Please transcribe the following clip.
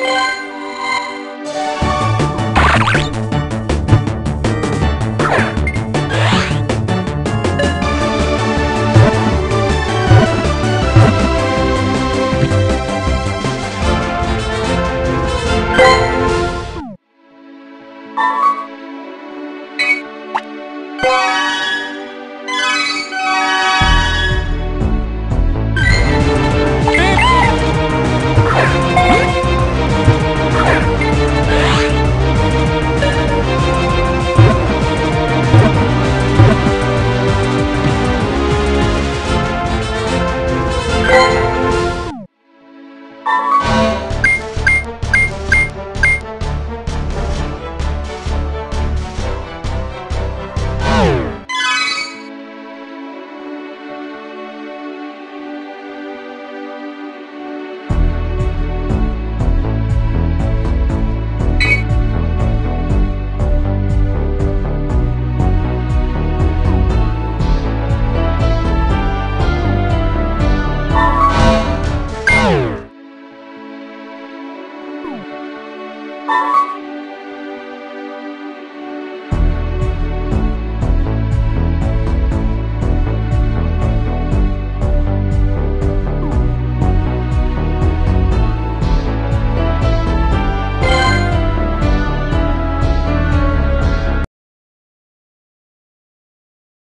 you